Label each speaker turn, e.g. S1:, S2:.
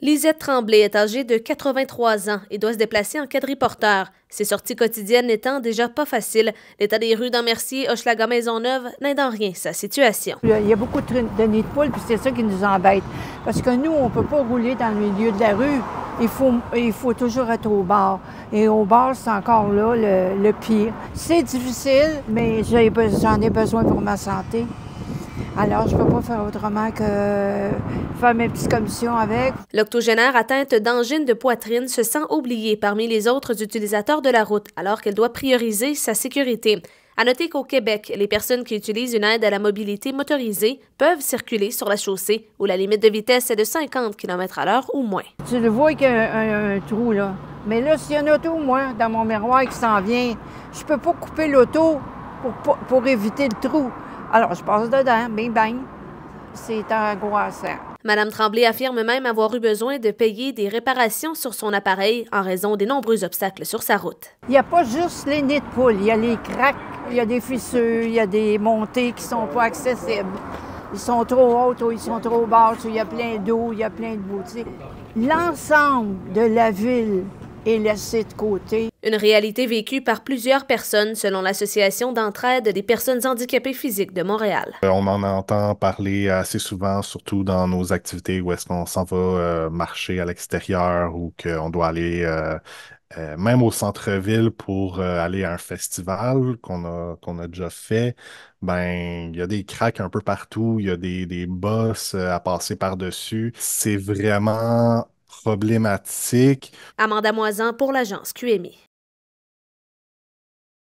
S1: Lisette Tremblay est âgée de 83 ans et doit se déplacer en quadriporteur. Ses sorties quotidiennes n'étant déjà pas faciles, l'état des rues dans Mercier, Hochelaga, Maisonneuve n'aide en rien sa situation.
S2: Il y a beaucoup de nids de poules, puis c'est ça qui nous embête. Parce que nous, on ne peut pas rouler dans le milieu de la rue. Il faut, il faut toujours être au bar. Et au bar, c'est encore là le, le pire. C'est difficile, mais j'en ai besoin pour ma santé. Alors, je ne peux pas faire autrement que faire mes petites commissions avec.
S1: L'octogénaire atteinte d'angine de poitrine se sent oubliée parmi les autres utilisateurs de la route, alors qu'elle doit prioriser sa sécurité. À noter qu'au Québec, les personnes qui utilisent une aide à la mobilité motorisée peuvent circuler sur la chaussée où la limite de vitesse est de 50 km à l'heure ou moins.
S2: Tu le vois qu'il y a un, trou, là. Mais là, s'il y a un auto, moi, dans mon miroir qui s'en vient, je peux pas couper l'auto pour, pour éviter le trou. Alors, je passe dedans, bing bang. C'est angoissant.
S1: Madame Tremblay affirme même avoir eu besoin de payer des réparations sur son appareil en raison des nombreux obstacles sur sa route.
S2: Il n'y a pas juste les nids de poule, il y a les craques, il y a des fissures, il y a des montées qui sont pas accessibles. Ils sont trop hautes ou ils sont trop basses, il y a plein d'eau, il y a plein de boutiques. L'ensemble de la ville de côté.
S1: Une réalité vécue par plusieurs personnes selon l'Association d'entraide des personnes handicapées physiques de Montréal.
S3: Euh, on en entend parler assez souvent, surtout dans nos activités où est-ce qu'on s'en va euh, marcher à l'extérieur ou qu'on doit aller euh, même au centre-ville pour aller à un festival qu'on a, qu'on a déjà fait, ben il y a des cracks un peu partout, il y a des, des bosses à passer par-dessus. C'est vraiment problématique.
S1: Amanda Moisan pour l'agence QMI.